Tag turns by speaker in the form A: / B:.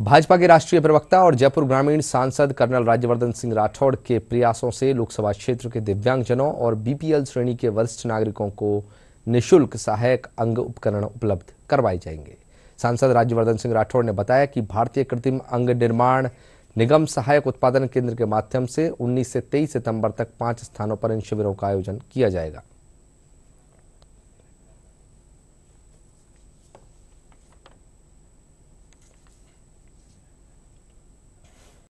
A: भाजपा के राष्ट्रीय प्रवक्ता और जयपुर ग्रामीण सांसद कर्नल राज्यवर्धन सिंह राठौड़ के प्रयासों से लोकसभा क्षेत्र के दिव्यांगजनों और बीपीएल श्रेणी के वरिष्ठ नागरिकों को निशुल्क सहायक अंग उपकरण उपलब्ध करवाए जाएँगे। सांसद राज्यवर्धन सिंह राठौड़ ने बताया कि भारतीय कृत्रिम अंग निर्माण निगम सहायक उत्पादन केंद्र के माध्यम से 19 से 23 सितंबर तक पाँच स्थानों पर इन शिविरों का आयोजन किया जाएगा।